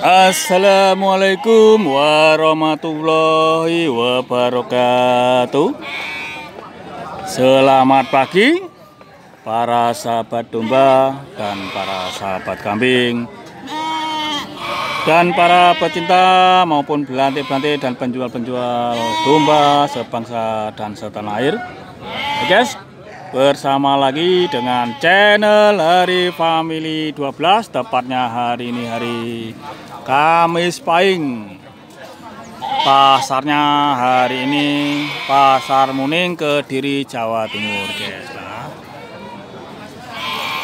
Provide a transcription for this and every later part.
Assalamualaikum warahmatullahi wabarakatuh. Selamat pagi para sahabat domba dan para sahabat kambing. Dan para pecinta maupun belantik-belantik dan penjual-penjual domba sebangsa dan setanah air. Oke guys. Bersama lagi dengan channel Hari Family 12 tepatnya hari ini hari Kamis Pahing. Pasarnya hari ini Pasar Muning Kediri Jawa Timur. Guys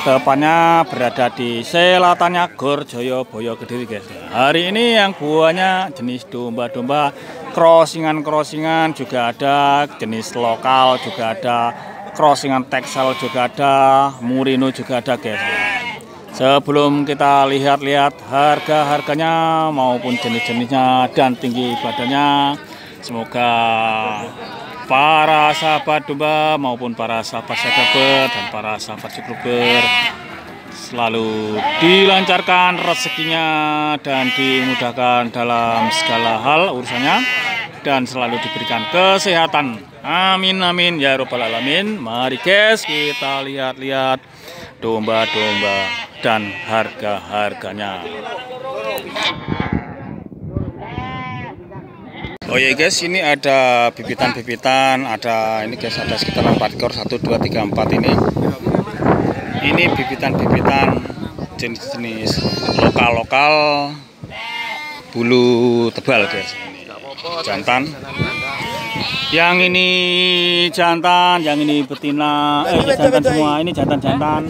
tepatnya berada di selatannya Gor Joyoboyo Kediri guys. Hari ini yang buahnya jenis domba-domba. Crossingan-crossingan juga ada jenis lokal juga ada crossingan Texel juga ada, Murino juga ada guys. Sebelum kita lihat-lihat harga-harganya maupun jenis-jenisnya dan tinggi badannya, semoga para sahabat domba maupun para sahabat sekeber dan para sahabat sekruber selalu dilancarkan rezekinya dan dimudahkan dalam segala hal urusannya dan selalu diberikan kesehatan Amin amin ya robbal alamin. Mari guys kita lihat-lihat domba-domba dan harga-harganya. Oh ya guys, ini ada bibitan-bibitan, ada ini guys ada sekitar 4 ekor 1 2 3 4 ini. Ini bibitan-bibitan jenis-jenis lokal-lokal bulu tebal guys. Jantan yang ini jantan, yang ini betina, eh jantan semua. Ini jantan-jantan.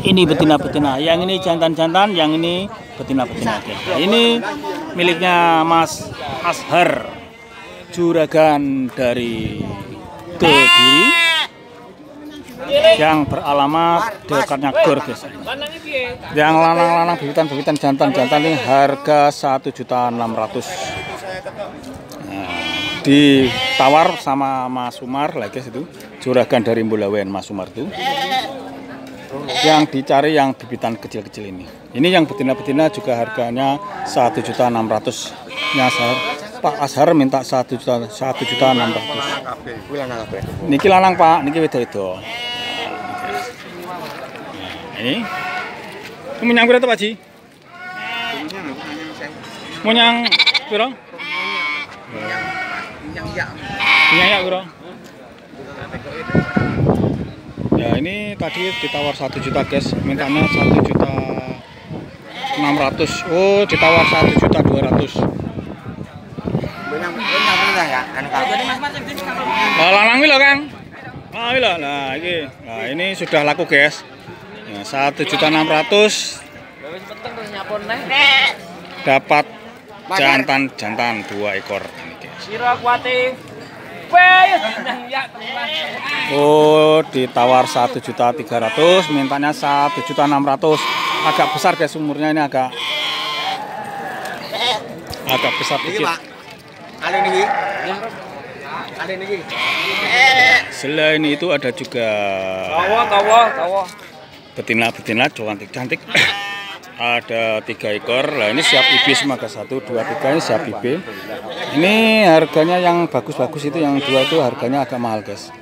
Ini betina-betina. Yang ini jantan-jantan, yang ini betina-betina. Ini miliknya Mas Ashar Juragan dari Kediri yang beralamat dekatnya Gor guys. Yang lanang-lanang bibitan-bibitan jantan-jantan ini harga satu juta enam ratus. Nah, ditawar sama Mas Sumar lagi guys itu juragan dari Bulawen Mas Sumar itu. Yang dicari yang bibitan kecil-kecil ini. Ini yang betina-betina juga harganya satu juta enam ratus. Nyasar Pak Ashar minta satu juta satu juta enam ratus. Niki lanang Pak, niki wedo itu ini menyang berapa Pak Ji? Menyang berapa? Menyang ya berapa? Ya ini tadi ditawar satu juta guys, mintanya satu juta enam ratus. Oh ditawar satu juta dua ratus. Kang. Ah, Nah. Nah, ini sudah laku, guys. Satu juta enam ratus. Dapat jantan jantan dua ekor. Oh ditawar satu juta tiga ratus mintanya satu juta enam ratus. Agak besar guys umurnya ini agak agak besar sedikit Selain itu ada juga tawa tawa tawa betina-betina cantik-cantik ada tiga ekor. Lah ini siap IB semua satu dua tiga ini siap IB ini harganya yang bagus-bagus itu yang dua itu harganya agak mahal guys.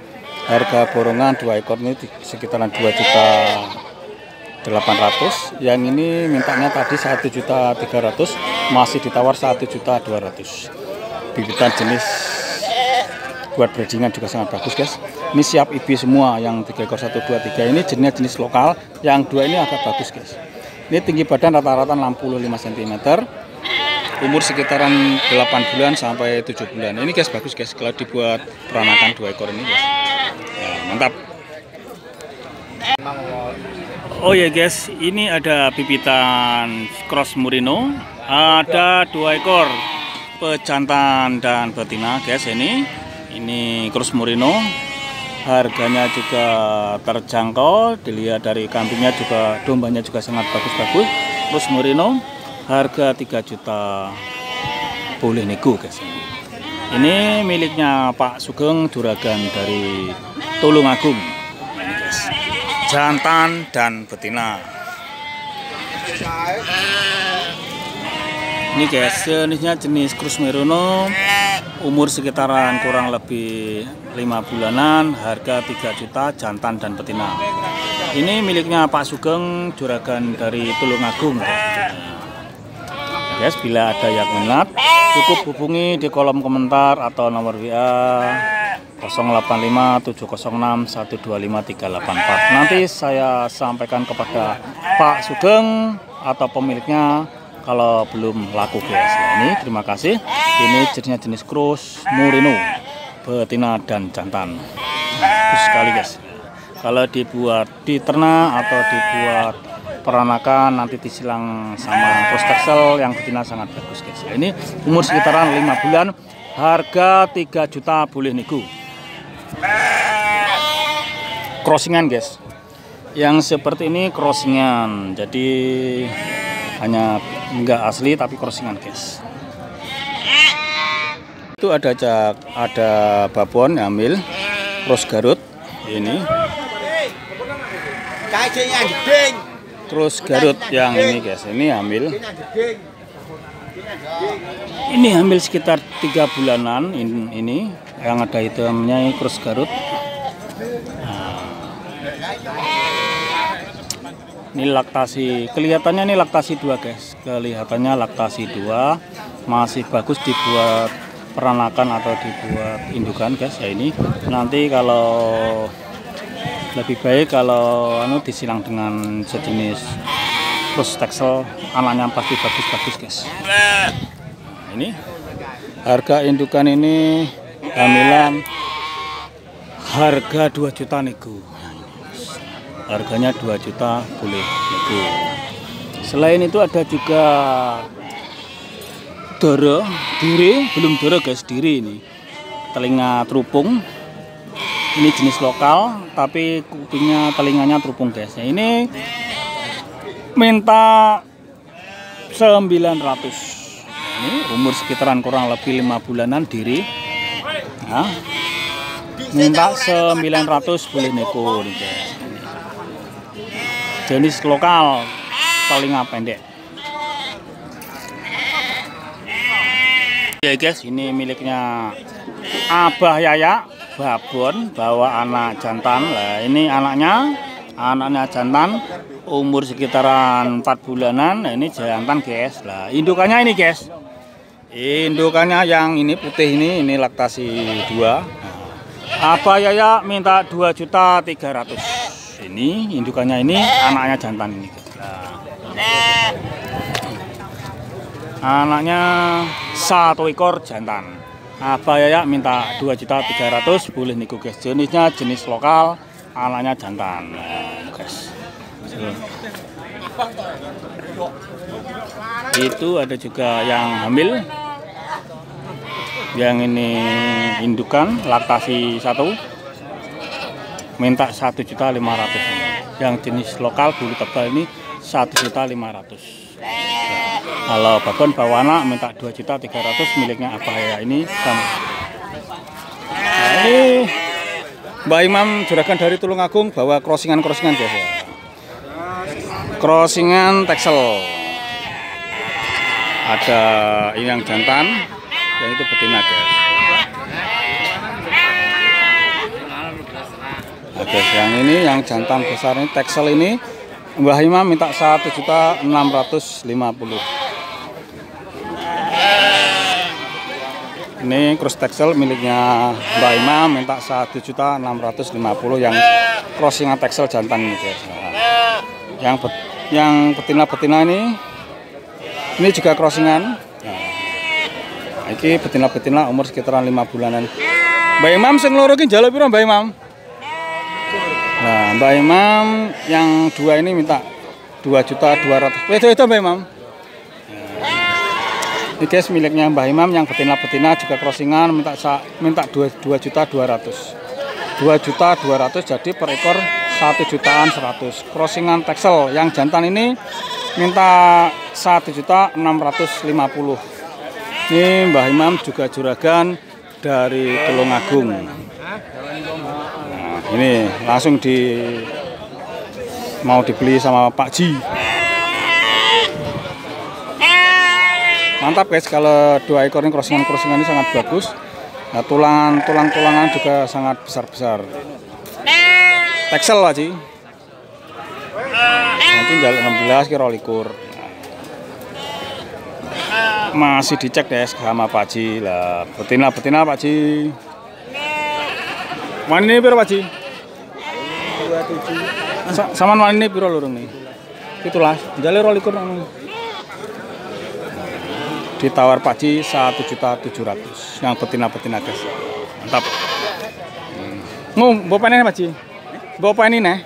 Harga borongan dua ekor ini sekitaran dua juta 800 yang ini mintanya tadi satu juta 300 masih ditawar satu juta 200 bibitan jenis buat breedingan juga sangat bagus guys. Ini siap IB semua yang 3 ekor 1 2 3 ini jenis jenis lokal. Yang dua ini agak bagus guys. Ini tinggi badan rata-rata 65 cm umur sekitaran 8 bulan sampai 7 bulan. Ini guys bagus guys kalau dibuat peranakan dua ekor ini guys. Ya, mantap. Oh ya guys, ini ada bibitan cross murino, ada dua ekor pejantan dan betina guys ini ini Cruz Murino harganya juga terjangkau. Dilihat dari kambingnya juga dombanya juga sangat bagus-bagus. Cruz Murino harga 3 juta. Boleh nego guys. Ini miliknya Pak Sugeng Juragan dari Tulungagung. Jantan dan betina. Ini guys, jenisnya jenis Cruz Meruno umur sekitaran kurang lebih lima bulanan, harga 3 juta, jantan dan betina. Ini miliknya Pak Sugeng, juragan dari Tulungagung. Guys, bila ada yang minat, cukup hubungi di kolom komentar atau nomor WA 085706125384. Nanti saya sampaikan kepada Pak Sugeng atau pemiliknya kalau belum laku guys nah, ini terima kasih. Ini jenisnya jenis cross murino betina dan jantan. Bagus sekali guys. Kalau dibuat di ternak atau dibuat peranakan nanti disilang sama cross texel yang betina sangat bagus guys. Nah, ini umur sekitaran 5 bulan harga 3 juta boleh nego crossingan guys. Yang seperti ini crossingan jadi hanya enggak asli tapi crossingan guys. Itu ada cak ada babon hamil cross garut ini. Cross garut yang ini guys ini hamil. Ini hamil sekitar tiga bulanan ini. Yang ada hitamnya cross garut ini laktasi kelihatannya ini laktasi dua guys. Kelihatannya laktasi dua masih bagus dibuat peranakan atau dibuat indukan guys. Ya ini nanti kalau lebih baik kalau anu disilang dengan sejenis plus texel anaknya pasti bagus-bagus guys. Nah, ini harga indukan ini hamilan harga 2 juta nego harganya 2 juta boleh selain itu ada juga doro diri belum doro guys diri ini. Telinga terupung. Ini jenis lokal tapi kupingnya telinganya terupung guys. Nah, ini minta 900 ini umur sekitaran kurang lebih lima bulanan diri. Nah, minta 900 boleh nego guys jenis lokal telinga pendek ya guys ini miliknya Abah Yaya babon bawa anak jantan. Lah ini anaknya anaknya jantan umur sekitaran 4 bulanan. Nah, ini jantan guys. Lah indukannya ini guys. Indukannya yang ini putih ini ini laktasi 2 nah, Abah Yaya minta 2 juta 300 ini indukannya ini anaknya jantan ini. Nah. anaknya satu ekor jantan. Apa ya minta 2 juta 300 boleh nih guys. Jenisnya jenis lokal anaknya jantan. Nah, guys. Itu ada juga yang hamil. Yang ini indukan laktasi satu minta satu juta lima ratus. Yang jenis lokal bulu tebal ini satu juta lima ratus. Kalau babon bawana minta dua juta tiga ratus miliknya apa ya. Ini sama. Nah, ini Mbak Imam juragan dari Tulungagung bawa crossingan-crossingan ya. Crossingan texel. Ada ini yang jantan yang itu betina guys Oke, yang ini yang jantan besar ini Texel ini Mbah Imam minta satu juta enam ratus lima puluh. Ini cross Texel miliknya Mbah Imam minta satu juta enam ratus lima puluh yang crossingan Texel jantan ini guys. yang bet, yang betina-betina ini ini juga crossingan. Nah, ini betina-betina umur sekitaran lima bulanan. Mbak Imam sing loro ki piro Mbak Imam? Nah, Mbak Imam yang dua ini minta dua juta dua ratus. Itu itu Mbak Imam. Ini guys miliknya Mbak Imam yang betina-betina juga crossingan minta minta dua dua juta dua ratus. Dua juta dua ratus jadi per ekor satu jutaan seratus. Crossingan Texel yang jantan ini minta satu juta enam ratus lima puluh. Ini Mbah Imam juga juragan dari Tulungagung ini langsung di mau dibeli sama Pak Ji. Mantap guys. Kalau dua ekor ini crossingan crossingan ini sangat bagus. Nah, tulangan tulang tulangan juga sangat besar besar teksel Pak nanti tinggal 16 kira likur. Masih dicek deh sama Pak Ji. Lah betina betina Pak Ji. Mana ini berapa Pak Ji? 27 sama mana ini berapa lurung nih? itulah jalur likur ditawar Pak Ji satu juta tujuh ratus. Yang betina betina guys mantap. Hmm. bapak ini Pak Ji bapak ini nih?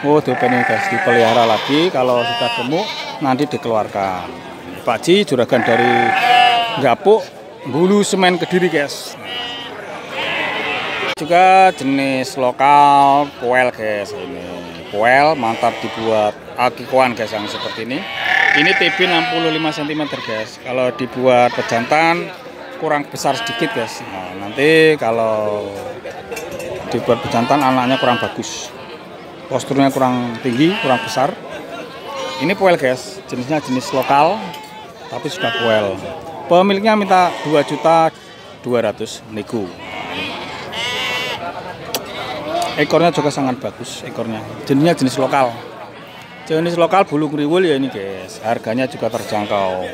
Oh bapak ini guys dipelihara lagi. Kalau sudah gemuk nanti dikeluarkan. Pak Ji juragan dari Gapuk Bulu Semen Kediri guys juga jenis lokal poel guys ini. Poel mantap dibuat akikuan guys yang seperti ini. Ini TB 65 cm guys. Kalau dibuat pejantan kurang besar sedikit guys. Nah, nanti kalau dibuat pejantan anaknya kurang bagus. Posturnya kurang tinggi kurang besar. Ini poel guys jenisnya jenis lokal tapi sudah poel pemiliknya minta 2 juta 200 nego ekornya juga sangat bagus ekornya. Jenisnya jenis lokal. Jenis lokal bulu kriwul ya ini guys. Harganya juga terjangkau.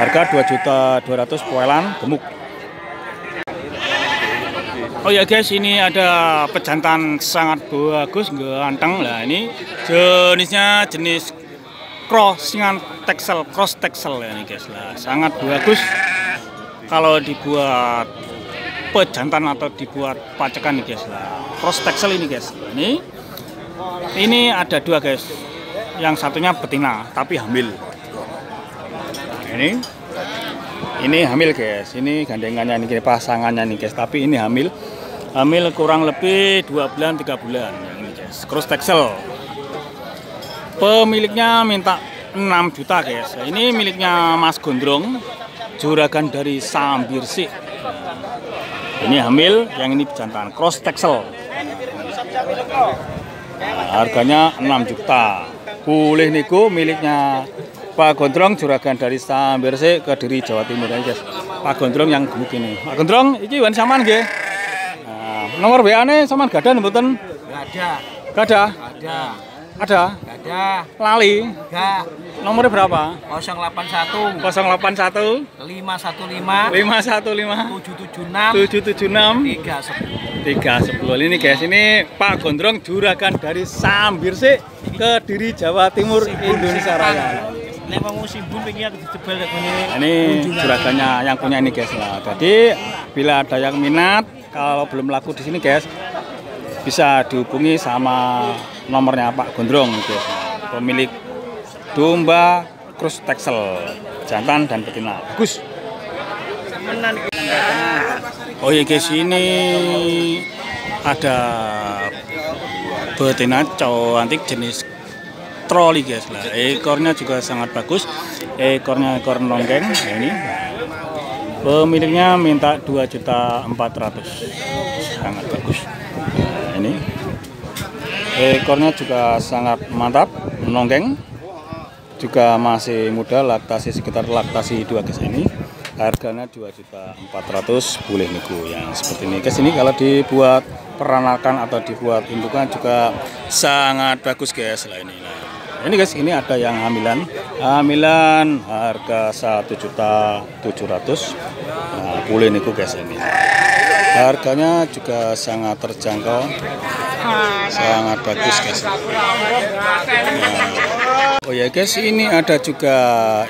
Harga 2 juta 200 poelan gemuk. Oh ya guys, ini ada pejantan sangat bagus, ganteng. Lah ini jenisnya jenis crossingan texel, cross texel ya ini guys. Lah, sangat bagus. Kalau dibuat pejantan atau dibuat pacekan guys lah cross texel ini guys. Ini ini ada dua guys. Yang satunya betina tapi hamil. Ini ini hamil guys. Ini gandengannya ini pasangannya nih guys. Tapi ini hamil. Hamil kurang lebih dua bulan tiga bulan. Ini guys. Cross texel pemiliknya minta 6 juta guys. Ini miliknya Mas Gondrong juragan dari Sambirsik ini hamil, yang ini jantan cross texel. Harganya 6 juta. Boleh nego miliknya Pak Gondrong juragan dari Samberse ke Diri Jawa Timur guys. Pak Gondrong yang gemuk ini. Pak Gondrong iki wan saman nggih. Nah, nomor WA-ne saman gak ada mboten? Gak ada. Gak ada? Ada. Ada? Ada. Lali? Enggak. Nomornya berapa? 081 081 515 515 776 776 310 310 ini guys ini Pak Gondrong juragan dari Sambir sih ke Diri Jawa Timur Indonesia Raya. Ini juragannya yang punya ini guys lah. Jadi bila ada yang minat kalau belum laku di sini guys bisa dihubungi sama nomornya Pak Gondrong guys. Pemilik domba cross texel. Jantan dan betina. Bagus. Oh iya guys ini ada betina cantik jenis troli guys lah. Ekornya juga sangat bagus. Ekornya ekor nonggeng nah, ini. Pemiliknya minta 2 juta 400 sangat bagus. Ini. Ekornya juga sangat mantap menonggeng juga masih muda laktasi sekitar laktasi dua guys ini harganya 2 juta 400 boleh nego yang seperti ini guys ini kalau dibuat peranakan atau dibuat indukan juga sangat bagus guys lah ini. Nah, ini guys ini ada yang hamilan. Hamilan harga 1 juta 700 nah, boleh nego guys ini. Harganya juga sangat terjangkau. Sangat bagus guys. Nah. Oh ya guys ini ada juga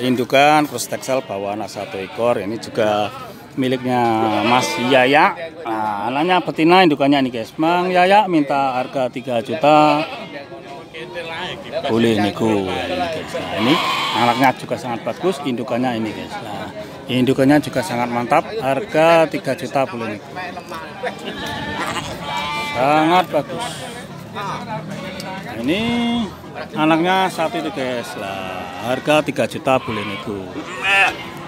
indukan cross texel bawa anak satu ekor ini juga miliknya Mas Yaya. Nah, anaknya betina indukannya ini guys. Mang Yaya minta harga 3 juta. Boleh nego nah, ini anaknya juga sangat bagus indukannya ini guys. Nah, indukannya juga sangat mantap. Harga 3 juta boleh nego sangat bagus. Nah, ini anaknya satu itu guys lah harga 3 juta boleh nego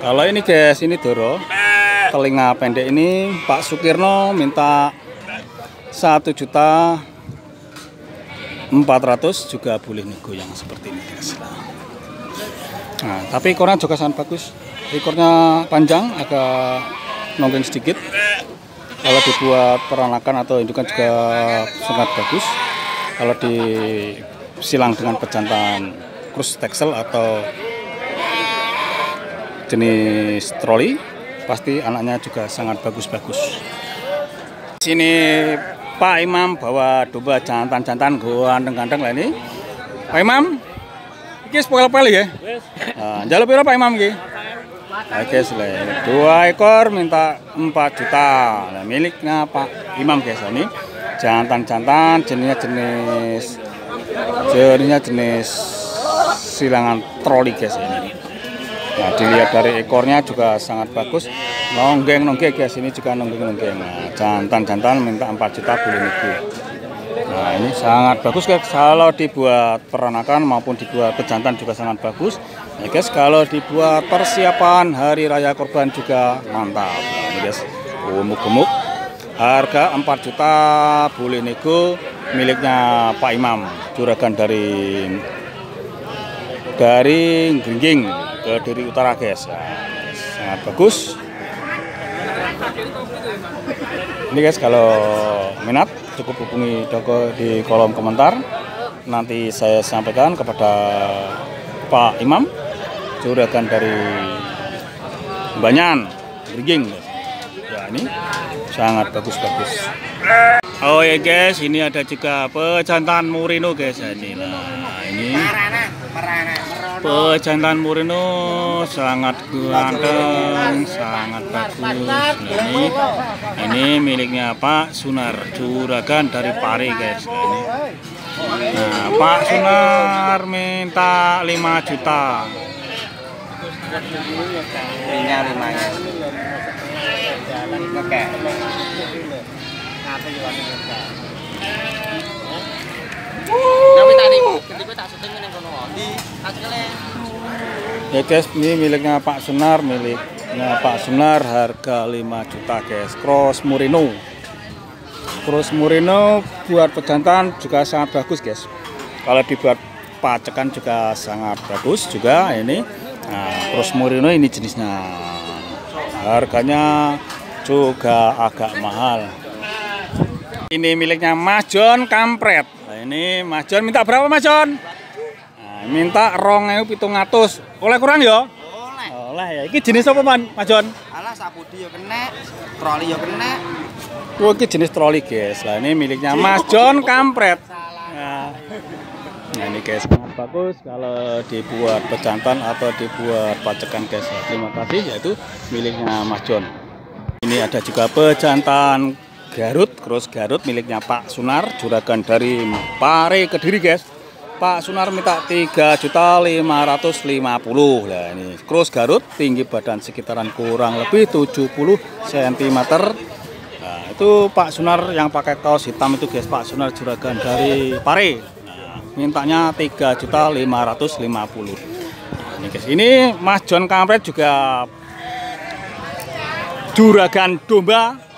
kalau ini guys ini Doro telinga pendek ini Pak Sukirno minta 1 juta 400 juga boleh nego yang seperti ini guys lah Nah, tapi ekornya juga sangat bagus. Ekornya panjang, agak nongkrong sedikit. Kalau dibuat peranakan atau indukan juga sangat bagus. Kalau disilang dengan pejantan krus teksel atau jenis troli, pasti anaknya juga sangat bagus-bagus. Sini Pak Imam bawa domba jantan-jantan ganteng-ganteng lah ini. Pak Imam, ini sepuluh ya? Nah, jalur berapa Pak Imam ini? Oke, selesai. Dua ekor minta 4 juta. Nah, miliknya Pak Imam guys. Ini jantan-jantan jenisnya jenis jenisnya jenis silangan troli guys ini. Nah, dilihat dari ekornya juga sangat bagus. Nonggeng nonggeng guys, ini juga nonggeng nonggeng. Nah, jantan-jantan minta 4 juta bulu nego. Nah, ini sangat bagus guys. Kalau dibuat peranakan maupun dibuat pejantan juga sangat bagus. Ya guys, kalau dibuat persiapan hari raya kurban juga mantap. Nah, ini guys, gemuk-gemuk. Harga 4 juta bulu nego miliknya Pak Imam. Juragan dari dari Gringging ke Diri Utara guys. Nah, sangat bagus. Ini guys kalau minat cukup hubungi Doko di kolom komentar. Nanti saya sampaikan kepada Pak Imam juragan dari Banyan Gringging. Ya ini sangat bagus-bagus. Oh ya guys, ini ada juga pejantan Murino guys. Ini nah, ini pejantan Murino sangat ganteng, sangat bagus. Nah, ini ini miliknya Pak Sunar Juragan dari Pare guys. Nah, ini. Nah, Pak Sunar minta 5 juta. Tinggal limanya. Oke. Tapi tadi ketika tak syuting ning kono. Di hasilnya Ya guys, ini miliknya Pak Sunar, miliknya Pak Sunar harga 5 juta guys. Cross Murino. Cross Murino buat pejantan juga sangat bagus guys. Kalau dibuat pacekan juga sangat bagus juga ini. Nah, Cross Murino ini jenisnya. Harganya juga agak mahal. Ini miliknya Mas John Kampret. Nah, ini Mas John minta berapa Mas John? Nah, minta rong pitung atus. Oleh kurang ya? oleh. Oleh ya. Ini jenis apa man, Mas John? Alah sapudi yo kena, troli yo kena. Oh, ini jenis troli guys. Lah ini miliknya Mas John Kampret. Nah, nah ini guys sangat bagus kalau dibuat pejantan atau dibuat pacekan guys. Nah, Terima kasih yaitu miliknya Mas John. Ini ada juga pejantan Garut, cross Garut miliknya Pak Sunar, juragan dari Pare Kediri guys. Pak Sunar minta 3 juta 550 lah ini cross Garut tinggi badan sekitaran kurang lebih 70 cm nah itu Pak Sunar yang pakai kaos hitam itu guys. Pak Sunar juragan dari Pare. Nah, mintanya 3 juta 550 nah, ini guys. Ini Mas John Kampret juga juragan domba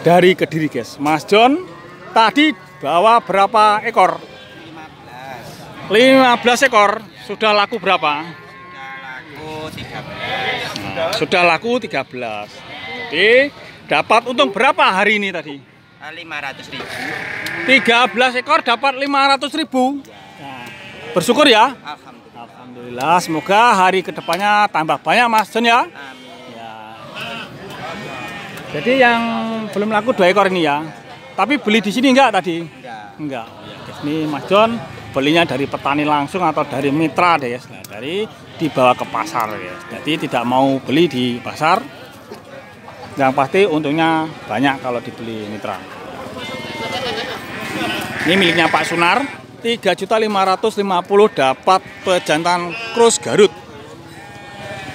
dari Kediri guys Mas John tadi bawa berapa ekor 15 ekor sudah laku berapa? Sudah laku 13. Nah, sudah laku 13. Jadi dapat untung berapa hari ini tadi? 500 ribu. 13 ekor dapat 500 ribu. Nah, bersyukur ya. Alhamdulillah. Alhamdulillah. Semoga hari ke depannya tambah banyak Mas John ya. Amin. Ya. Jadi yang belum laku dua ekor ini ya. Tapi beli di sini enggak tadi? Enggak. Enggak. Ya. Ini Mas John belinya dari petani langsung atau dari mitra deh ya. Nah, dari dibawa ke pasar ya. Jadi tidak mau beli di pasar. Yang pasti untungnya banyak kalau dibeli mitra. Ini miliknya Pak Sunar. 3.550 dapat pejantan cross Garut.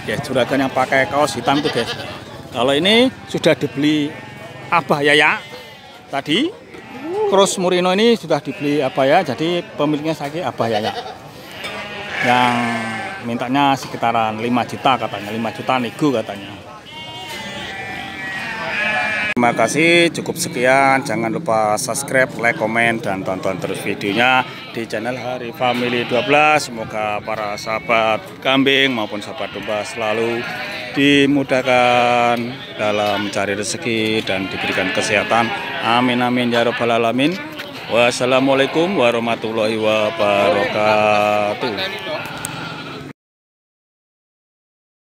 Ya, juragan yang pakai kaos hitam itu guys. Kalau ini sudah dibeli Abah Yaya tadi Cross Murino ini sudah dibeli apa ya, jadi pemiliknya saya Abah Yaya. Yang mintanya sekitaran 5 juta katanya, 5 juta nego katanya. Terima kasih. Cukup sekian. Jangan lupa subscribe, like, komen, dan tonton terus videonya di channel Hari Family 12. Semoga para sahabat kambing maupun sahabat domba selalu dimudahkan dalam mencari rezeki dan diberikan kesehatan. Amin amin ya robbal alamin. Wassalamualaikum warahmatullahi wabarakatuh.